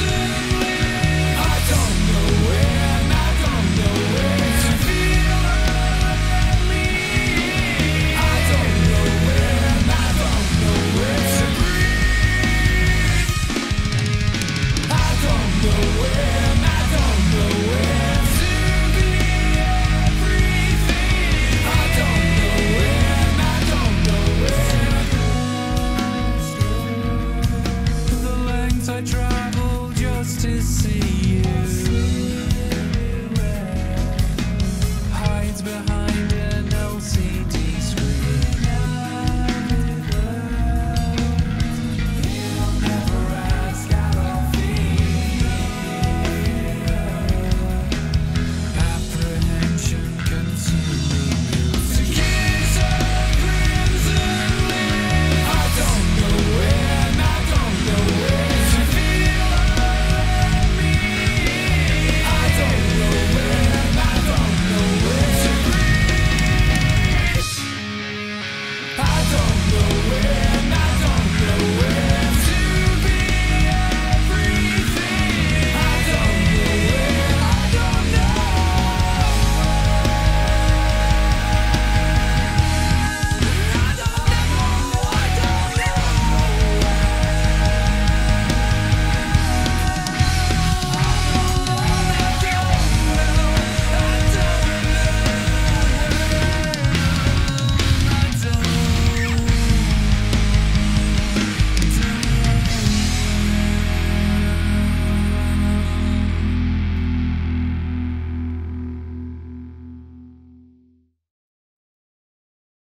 Listen.